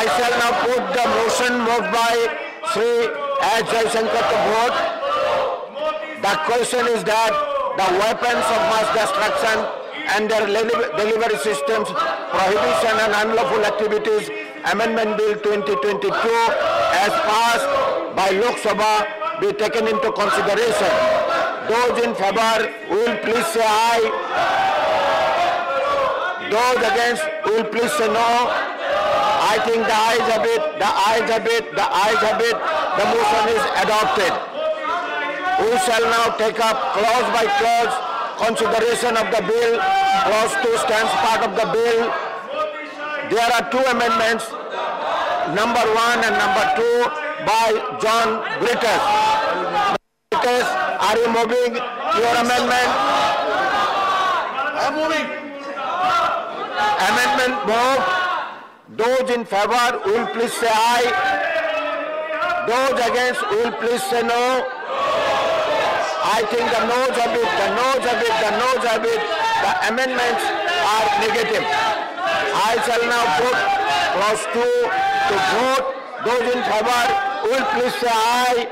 I shall now put the motion moved by Sri S. Jaishankar to vote. The question is that the weapons of mass destruction and their delivery systems, prohibition and unlawful activities, Amendment Bill 2022 as passed by Lok Sabha be taken into consideration. Those in favor will please say aye. Those against will please say no. I think the ayes have it, the ayes have it, the ayes have it. The motion is adopted. We shall now take up clause by clause consideration of the bill. Clause 2 stands part of the bill. There are two amendments, number 1 and number 2 by John Brittas. Brittas, are you moving your amendment? I am moving. Amendment moved. Dose in favour ul police से आई। Dose against उल police से no. I think the no जबिट the no जबिट the no जबिट the amendments are negative I shell now put clause to to vote dose in favour ul police से आई।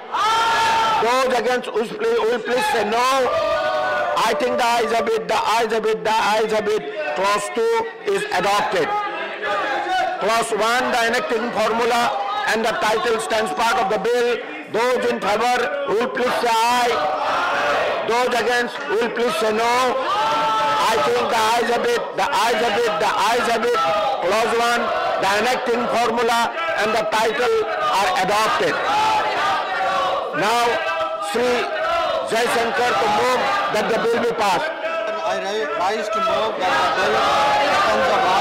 Dose against उल police से no. I think the I जबिट the I जबिट the I जबिट clause two is adopted Clause 1, the enacting formula and the title stands part of the bill. Those in favor will please say aye. Those against will please say no. I think the ayes have it, the ayes have it, the ayes have it. Clause 1, the enacting formula and the title are adopted. Now, Sri Jaishankar to move that the bill be passed. I rise to move that the bill of destruction and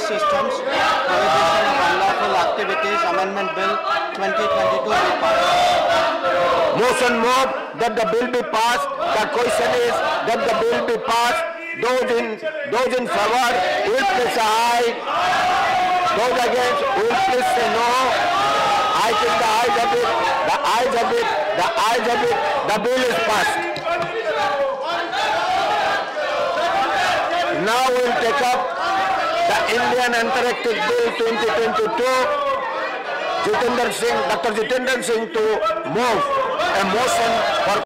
delivery systems, prohibition of unlawful activities, Amendment Bill 2022 be passed. Motion moved that the bill be passed. The question is that the bill be passed. Those in, those in favor will please say aye. Those against will please say no. I think the ayes have it, the ayes have it, the ayes have it. The bill is passed. Now we'll take up the Indian Antarctic Bill 2022. Jitendra Singh, Dr. Jitendra Singh to move a motion for